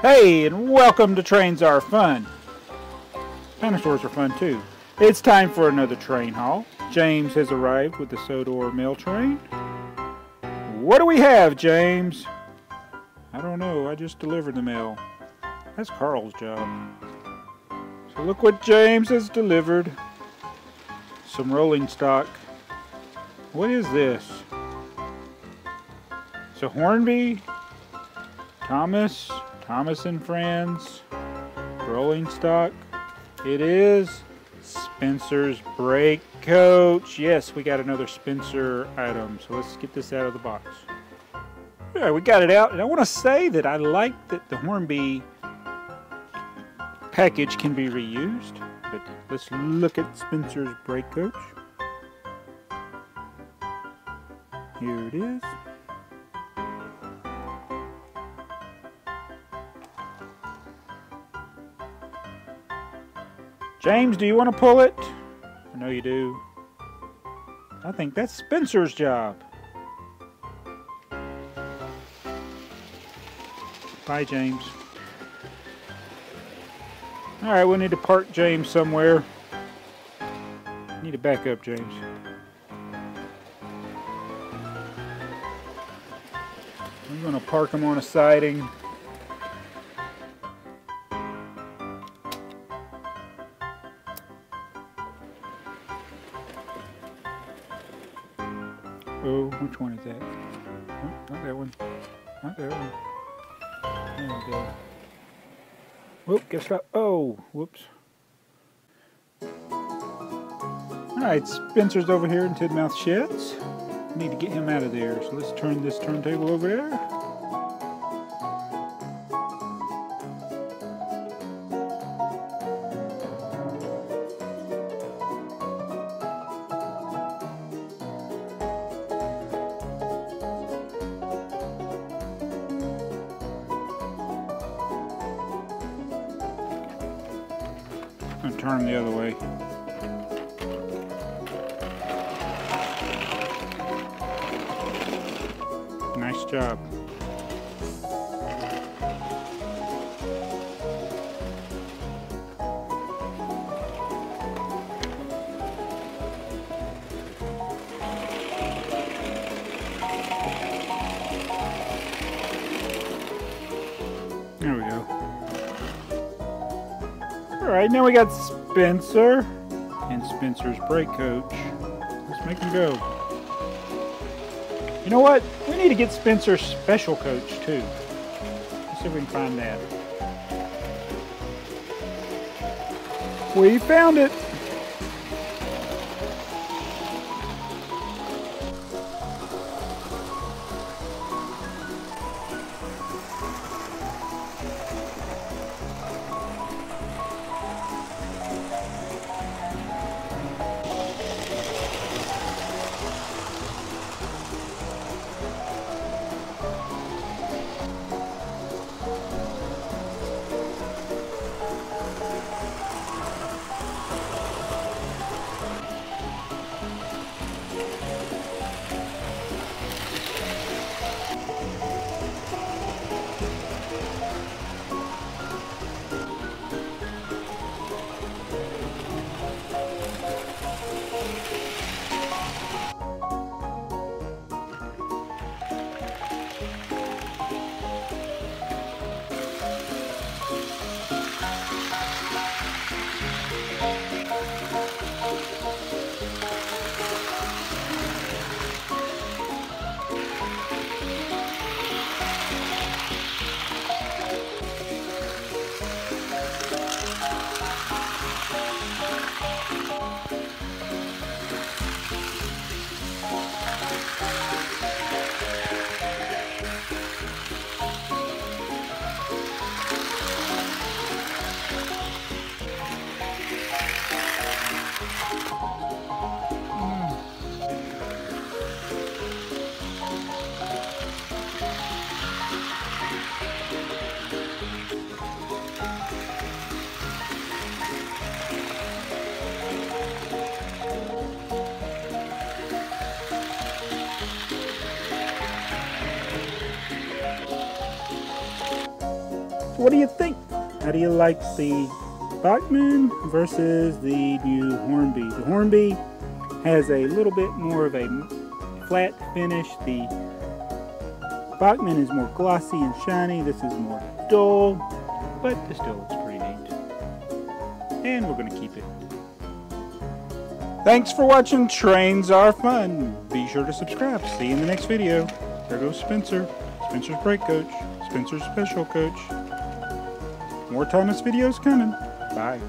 Hey, and welcome to Trains Are Fun. Dinosaurs are fun too. It's time for another train haul. James has arrived with the Sodor mail train. What do we have, James? I don't know. I just delivered the mail. That's Carl's job. So look what James has delivered. Some rolling stock. What is this? So Hornby, Thomas, Thomas and Friends, rolling stock. It is Spencer's brake coach. Yes, we got another Spencer item. So let's get this out of the box. All right, we got it out. And I want to say that I like that the Hornby package can be reused. But let's look at Spencer's brake coach. Here it is. James, do you want to pull it? I know you do. I think that's Spencer's job. Bye, James. Alright, we need to park James somewhere. Need to back up, James. Going to park him on a siding. Which one is that? Not that one. Not that one. There we go. Whoop, guess what? Oh, whoops. Alright, Spencer's over here in Tidmouth Sheds. Need to get him out of there. So let's turn this turntable over there. I'm gonna turn him the other way. Nice job. Alright, now we got Spencer and Spencer's brake coach. Let's make him go. You know what? We need to get Spencer's special coach too. Let's see if we can find that. We found it! What do you think? How do you like the Bachmann versus the new Hornby? The Hornby has a little bit more of a flat finish. The Bachmann is more glossy and shiny. This is more dull, but it still looks pretty neat. And we're going to keep it. Thanks for watching Trains Are Fun. Be sure to subscribe. See you in the next video. There goes Spencer. Spencer's Brake Coach. Spencer's Special Coach. More Thomas videos coming. Bye.